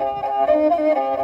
Música